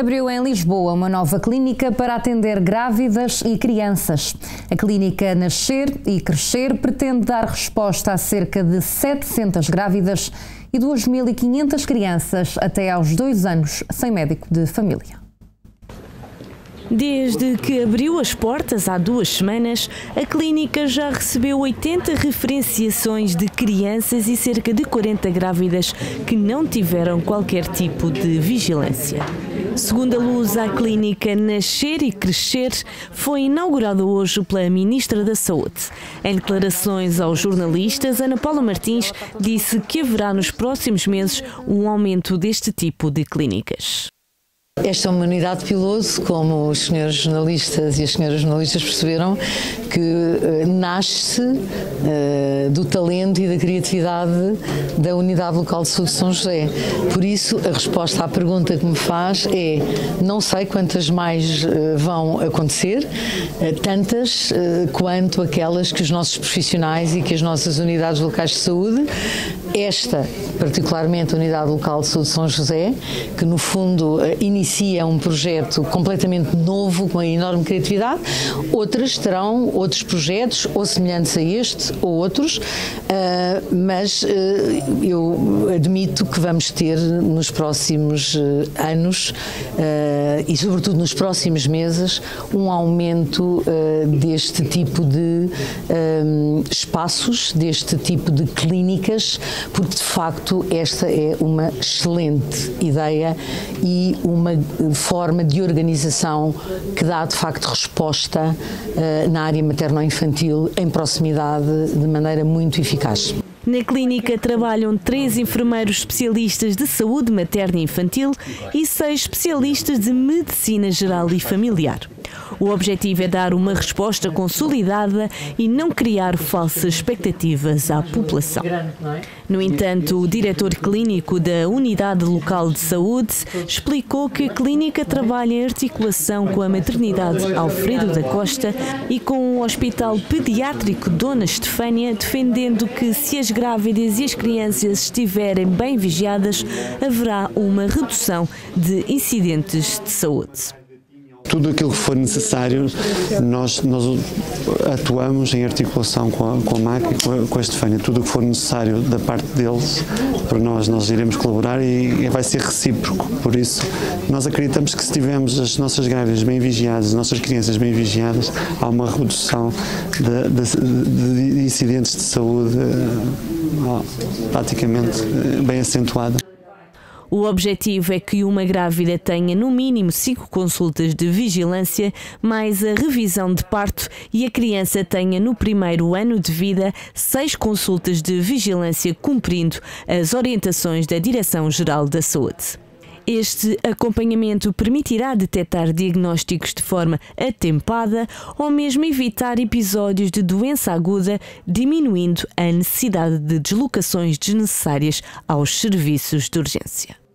Abriu em Lisboa uma nova clínica para atender grávidas e crianças. A clínica Nascer e Crescer pretende dar resposta a cerca de 700 grávidas e 2.500 crianças até aos dois anos sem médico de família. Desde que abriu as portas há duas semanas, a clínica já recebeu 80 referenciações de crianças e cerca de 40 grávidas que não tiveram qualquer tipo de vigilância. Segundo a luz, a clínica Nascer e Crescer foi inaugurada hoje pela Ministra da Saúde. Em declarações aos jornalistas, Ana Paula Martins disse que haverá nos próximos meses um aumento deste tipo de clínicas. Esta é uma unidade piloto, como os senhores jornalistas e as senhoras jornalistas perceberam, que uh, nasce uh, do talento e da criatividade da Unidade Local de Saúde de São José. Por isso, a resposta à pergunta que me faz é: não sei quantas mais uh, vão acontecer, tantas quanto aquelas que os nossos profissionais e que as nossas unidades locais de saúde, esta, particularmente a Unidade Local de Saúde de São José, que no fundo inicia inicia um projeto completamente novo, com uma enorme criatividade, outras terão outros projetos, ou semelhantes a este, ou outros, uh, mas uh, eu admito que vamos ter nos próximos uh, anos e, sobretudo, nos próximos meses, um aumento deste tipo de espaços, deste tipo de clínicas, porque de facto esta é uma excelente ideia e uma forma de organização que dá de facto resposta uh, na área materno-infantil em proximidade de maneira muito eficaz. Na clínica trabalham três enfermeiros especialistas de saúde materna e infantil e seis especialistas de medicina geral e familiar. O objetivo é dar uma resposta consolidada e não criar falsas expectativas à população. No entanto, o diretor clínico da Unidade Local de Saúde explicou que a clínica trabalha em articulação com a maternidade Alfredo da Costa e com o Hospital Pediátrico Dona Estefânia, defendendo que se as grávidas e as crianças estiverem bem vigiadas, haverá uma redução de incidentes de saúde tudo aquilo que for necessário, nós, nós atuamos em articulação com a, com a MAC e com a, com a Estefânia. Tudo o que for necessário da parte deles, para nós, nós iremos colaborar e, e vai ser recíproco. Por isso, nós acreditamos que se tivermos as nossas grávidas bem vigiadas, as nossas crianças bem vigiadas, há uma redução de, de, de incidentes de saúde eh, praticamente eh, bem acentuada. O objetivo é que uma grávida tenha no mínimo cinco consultas de vigilância, mais a revisão de parto, e a criança tenha no primeiro ano de vida seis consultas de vigilância, cumprindo as orientações da Direção-Geral da Saúde. Este acompanhamento permitirá detectar diagnósticos de forma atempada ou mesmo evitar episódios de doença aguda, diminuindo a necessidade de deslocações desnecessárias aos serviços de urgência.